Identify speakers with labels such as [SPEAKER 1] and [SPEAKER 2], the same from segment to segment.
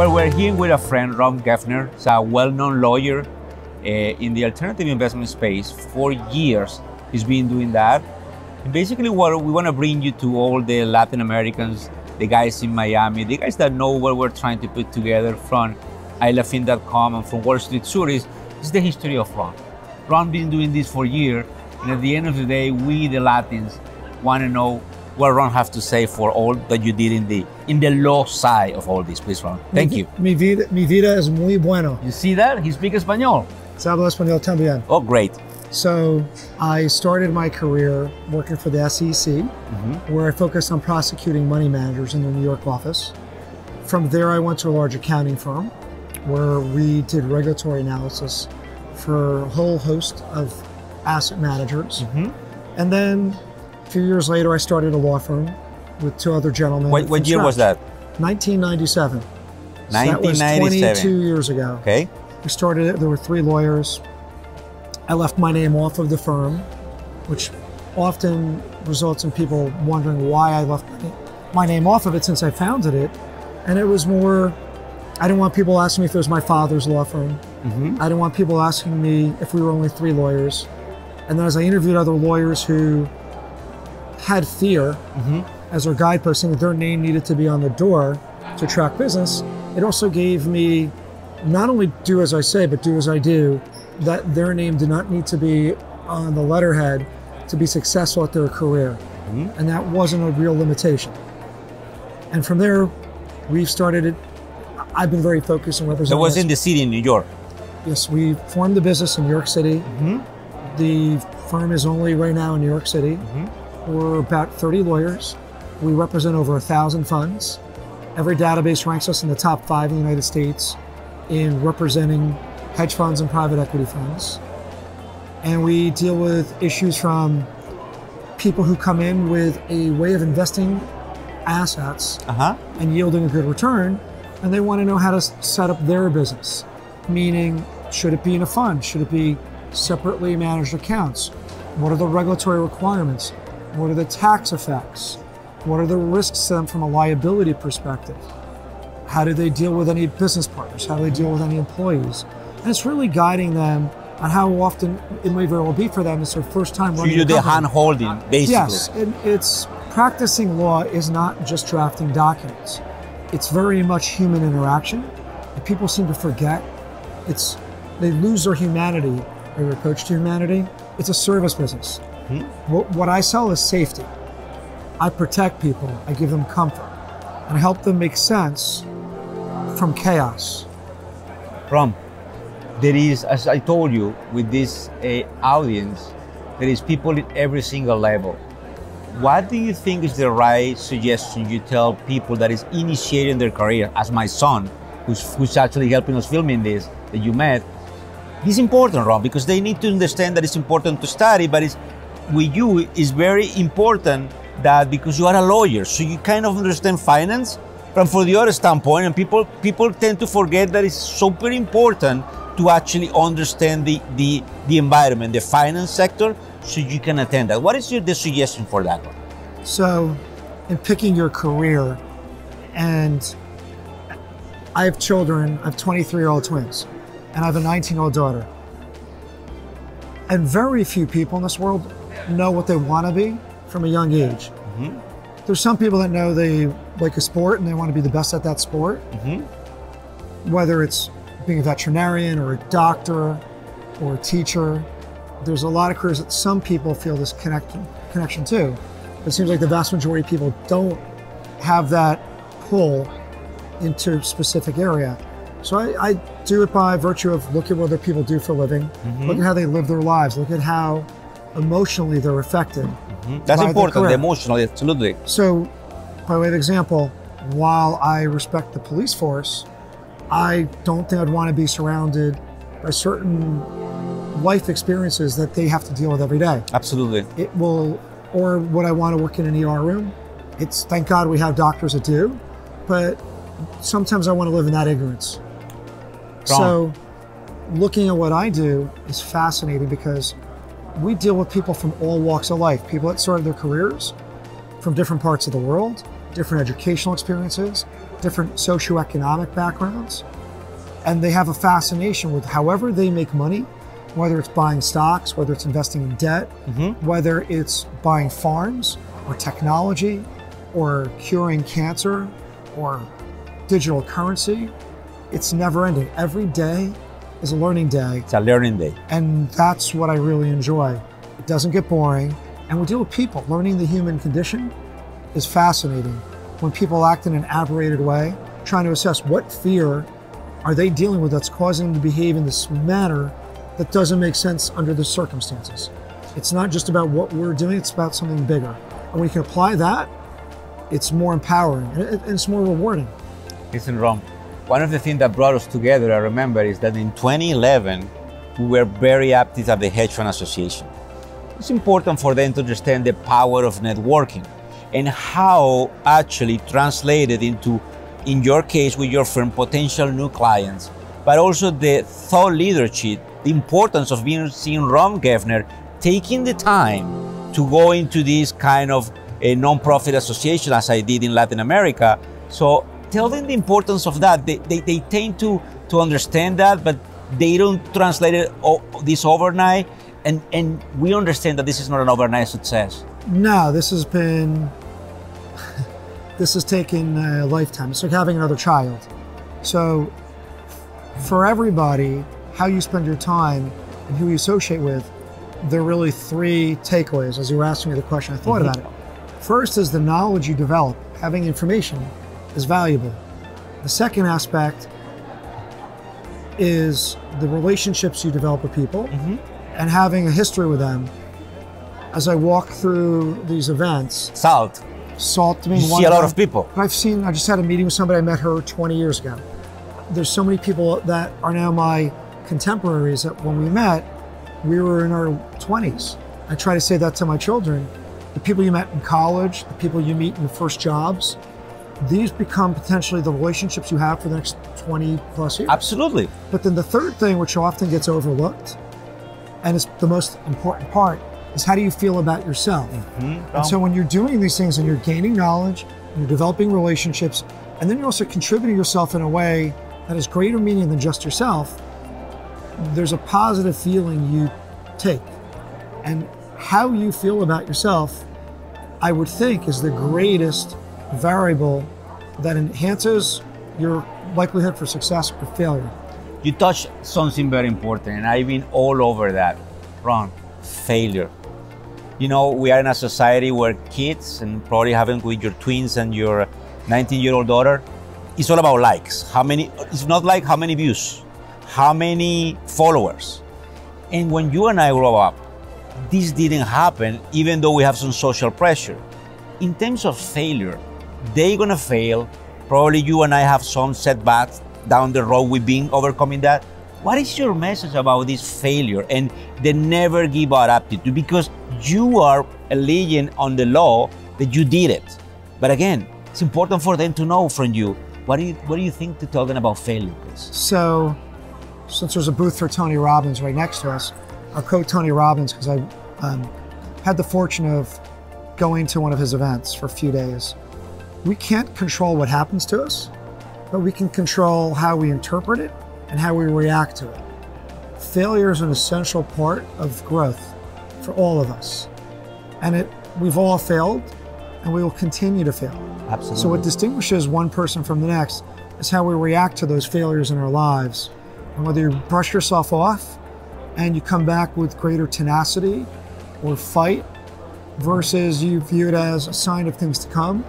[SPEAKER 1] Well, we're here with a friend, Ron Geffner. He's a well-known lawyer uh, in the alternative investment space. For years, he's been doing that. And basically, what we want to bring you to all the Latin Americans, the guys in Miami, the guys that know what we're trying to put together from ilafin.com and from Wall Street Zurich, is the history of Ron. Ron been doing this for years, and at the end of the day, we, the Latins, want to know what Ron has to say for all that you did in the in the law side of all this. Please, Ron. Thank
[SPEAKER 2] mi,
[SPEAKER 1] you.
[SPEAKER 2] Mi vida, mi vida es muy bueno.
[SPEAKER 1] You see that? He speaks Espanol.
[SPEAKER 2] Hablo español también.
[SPEAKER 1] Oh, great.
[SPEAKER 2] So I started my career working for the SEC, mm-hmm. where I focused on prosecuting money managers in the New York office. From there, I went to a large accounting firm where we did regulatory analysis for a whole host of asset managers. Mm-hmm. And then a few years later, I started a law firm with two other gentlemen.
[SPEAKER 1] What, what year was that?
[SPEAKER 2] 1997. So that was
[SPEAKER 1] 1997.
[SPEAKER 2] 22 years ago.
[SPEAKER 1] Okay.
[SPEAKER 2] We started it, there were three lawyers. I left my name off of the firm, which often results in people wondering why I left my- my name off of it since I founded it. And it was more, I didn't want people asking me if it was my father's law firm. Mm-hmm. I didn't want people asking me if we were only three lawyers. And then as I interviewed other lawyers who had fear mm-hmm. as their guidepost saying that their name needed to be on the door to attract business, it also gave me not only do as I say, but do as I do, that their name did not need to be on the letterhead to be successful at their career. Mm-hmm. And that wasn't a real limitation. And from there, we've started it. I've been very focused on
[SPEAKER 1] That
[SPEAKER 2] representing.
[SPEAKER 1] was in the city in New York.
[SPEAKER 2] Yes, we formed the business in New York City. Mm-hmm. The firm is only right now in New York City. We're about 30 lawyers. We represent over a thousand funds. Every database ranks us in the top five in the United States in representing hedge funds and private equity funds. And we deal with issues from people who come in with a way of investing assets
[SPEAKER 1] Uh huh.
[SPEAKER 2] and yielding a good return, and they want to know how to set up their business. Meaning, should it be in a fund? Should it be separately managed accounts? What are the regulatory requirements? What are the tax effects? What are the risks to them from a liability perspective? How do they deal with any business partners? How do they deal with any employees? And it's really guiding them on how often it may very well be for them. It's their first time
[SPEAKER 1] So
[SPEAKER 2] running
[SPEAKER 1] you do the hand holding, basically.
[SPEAKER 2] Yes, and it's practicing law is not just drafting documents. It's very much human interaction. And people seem to forget. It's they lose their humanity or their approach to humanity. It's a service business. What, what I sell is safety. I protect people. I give them comfort, and I help them make sense from chaos.
[SPEAKER 1] Ron, there is, as I told you, with this uh, audience, there is people at every single level. What do you think is the right suggestion you tell people that is initiating their career, as my son, who's, who's actually helping us filming this, that you met? This is important, Ron, because they need to understand that it's important to study, but it's, with you, is very important that because you are a lawyer, so you kind of understand finance from for the other standpoint, and people people tend to forget that it's super important to actually understand the the, the environment, the finance sector, so you can attend that. What is your the suggestion for that one?
[SPEAKER 2] So, in picking your career, and I have children, I have 23 year old twins, and I have a 19 year old daughter. And very few people in this world know what they want to be from a young age. Mm-hmm. There's some people that know they like a sport and they want to be the best at that sport, mm-hmm. whether it's being a veterinarian or a doctor or a teacher. There's a lot of careers that some people feel this connection connection to. It seems like the vast majority of people don't have that pull into a specific area. So I, I do it by virtue of look at what other people do for a living, mm-hmm. look at how they live their lives, look at how emotionally they're affected.
[SPEAKER 1] That's
[SPEAKER 2] by their
[SPEAKER 1] important, the
[SPEAKER 2] career.
[SPEAKER 1] emotional, absolutely.
[SPEAKER 2] So, by way of example, while I respect the police force, I don't think I'd want to be surrounded by certain life experiences that they have to deal with every day.
[SPEAKER 1] Absolutely.
[SPEAKER 2] It will, or would I want to work in an ER room? It's thank God we have doctors that do, but sometimes I want to live in that ignorance. Wrong. So, looking at what I do is fascinating because we deal with people from all walks of life, people that started their careers from different parts of the world, different educational experiences, different socioeconomic backgrounds, and they have a fascination with however they make money, whether it's buying stocks, whether it's investing in debt, mm-hmm. whether it's buying farms or technology or curing cancer or digital currency. It's never ending. Every day is a learning day.
[SPEAKER 1] It's a learning day.
[SPEAKER 2] And that's what I really enjoy. It doesn't get boring. And we deal with people. Learning the human condition is fascinating. When people act in an aberrated way, trying to assess what fear are they dealing with that's causing them to behave in this manner that doesn't make sense under the circumstances. It's not just about what we're doing, it's about something bigger. And when you can apply that, it's more empowering and it's more rewarding.
[SPEAKER 1] Listen, Ron, one of the things that brought us together, I remember, is that in 2011, we were very active at the Hedge Fund Association. It's important for them to understand the power of networking and how actually translated into, in your case with your firm, potential new clients, but also the thought leadership, the importance of being seeing Ron Geffner taking the time to go into this kind of a non-profit association as I did in Latin America. So tell them the importance of that. They, they, they tend to, to understand that, but they don't translate it o- this overnight. And, and we understand that this is not an overnight success.
[SPEAKER 2] No, this has been, this has taken a lifetime. It's like having another child. So, for everybody, how you spend your time and who you associate with, there are really three takeaways. As you were asking me the question, I thought mm-hmm. about it. First is the knowledge you develop, having information is valuable. The second aspect is the relationships you develop with people mm-hmm. and having a history with them. As I walk through these events,
[SPEAKER 1] Salt.
[SPEAKER 2] Salt being
[SPEAKER 1] You see a lot of people.
[SPEAKER 2] But I've seen, I just had a meeting with somebody, I met her 20 years ago. There's so many people that are now my contemporaries that when we met, we were in our 20s. I try to say that to my children. The people you met in college, the people you meet in the first jobs, these become potentially the relationships you have for the next 20 plus years.
[SPEAKER 1] Absolutely.
[SPEAKER 2] But then the third thing, which often gets overlooked, and it's the most important part, is how do you feel about yourself? Mm-hmm. And so when you're doing these things and you're gaining knowledge, and you're developing relationships, and then you're also contributing yourself in a way that has greater meaning than just yourself, there's a positive feeling you take. And how you feel about yourself, I would think, is the greatest variable that enhances your likelihood for success or failure.
[SPEAKER 1] You touched something very important, and I've been all over that. Ron, failure. You know, we are in a society where kids, and probably having with your twins and your 19 year old daughter, it's all about likes. How many, it's not like how many views, how many followers. And when you and I grow up, this didn't happen, even though we have some social pressure. In terms of failure, they're gonna fail. Probably you and I have some setbacks down the road. We've been overcoming that. What is your message about this failure and the never give up attitude? Because you are a legend on the law that you did it. But again, it's important for them to know from you. What do you what do you think to tell them about failure, please?
[SPEAKER 2] So, since there's a booth for Tony Robbins right next to us, I'll quote Tony Robbins because I um, had the fortune of going to one of his events for a few days. We can't control what happens to us, but we can control how we interpret it and how we react to it. Failure is an essential part of growth for all of us. And it we've all failed and we will continue to fail.
[SPEAKER 1] Absolutely.
[SPEAKER 2] So, what distinguishes one person from the next is how we react to those failures in our lives. And whether you brush yourself off and you come back with greater tenacity or fight, versus you view it as a sign of things to come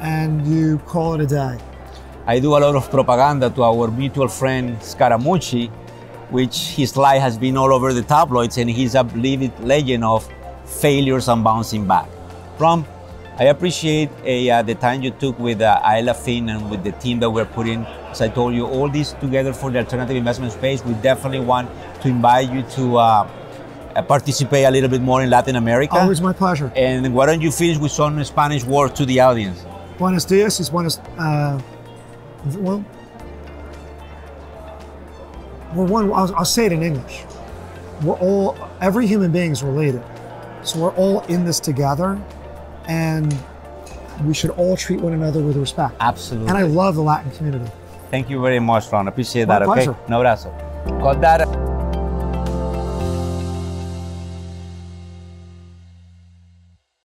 [SPEAKER 2] and you call it a day.
[SPEAKER 1] I do a lot of propaganda to our mutual friend Scaramucci, which his life has been all over the tabloids, and he's a living legend of failures and bouncing back. Ron, I appreciate uh, the time you took with uh, iLAfin and with the team that we're putting. As I told you, all this together for the alternative investment space. We definitely want to invite you to uh, uh, participate a little bit more in Latin America.
[SPEAKER 2] Always my pleasure.
[SPEAKER 1] And why don't you finish with some Spanish words to the audience?
[SPEAKER 2] Buenos dias is buenos. Uh, well, we're one. I'll, I'll say it in English. We're all. Every human being is related, so we're all in this together. And we should all treat one another with respect.
[SPEAKER 1] Absolutely.
[SPEAKER 2] And I love the Latin community.
[SPEAKER 1] Thank you very much, Ron. Appreciate
[SPEAKER 2] My
[SPEAKER 1] that.
[SPEAKER 2] pleasure.
[SPEAKER 1] Okay. Un abrazo. Got that.